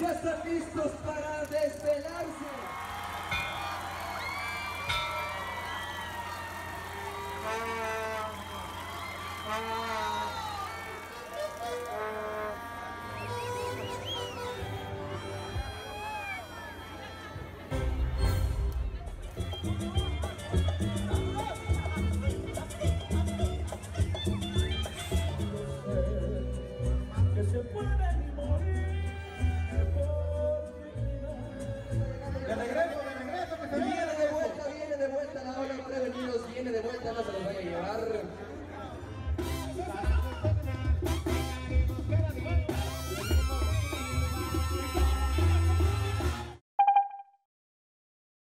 ya están listos para desvelarse. Que se puede ni morir. Arre.